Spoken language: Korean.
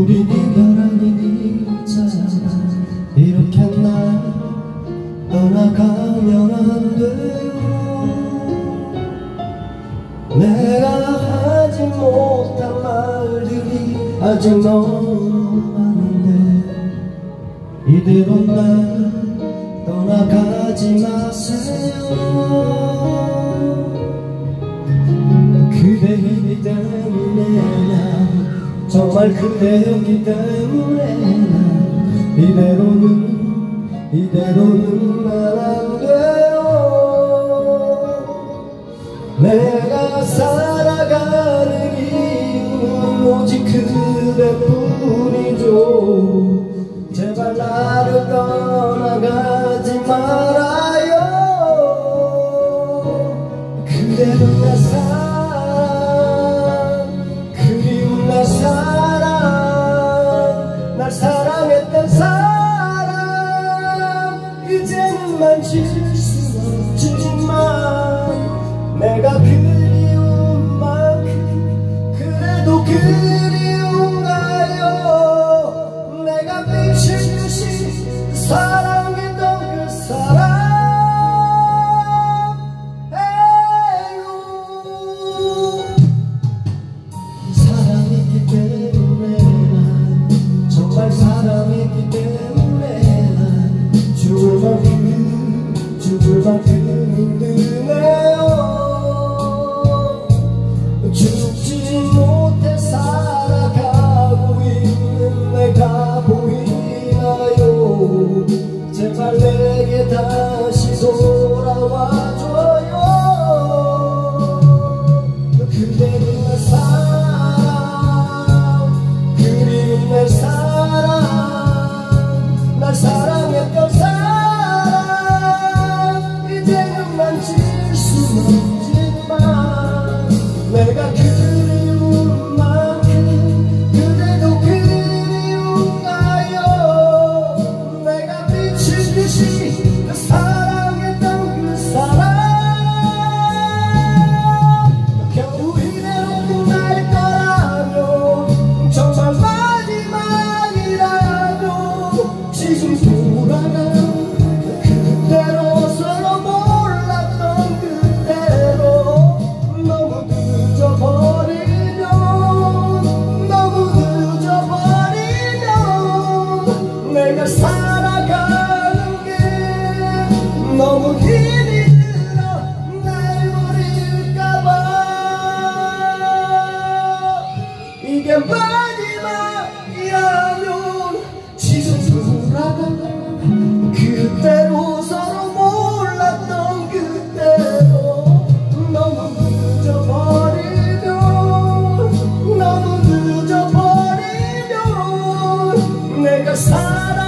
우린 네 이별하니 이렇게 날 떠나가면 안 돼요 내가 하지 못한 말들이 아직 너무 많은데 이대로 날 떠나가지 마세요. 그대 때문에 정말 그대였기 때문에 이대로는 이대로는 나라 상태인데 Sumo. 내가 살아가는 게 너무 힘이 들어 날 버릴까봐. 이게 마지막이라면 지금 돌아가 그때로 서로 몰랐던 그때로 너무 늦어버리면 너무 늦어버리면 내가 살아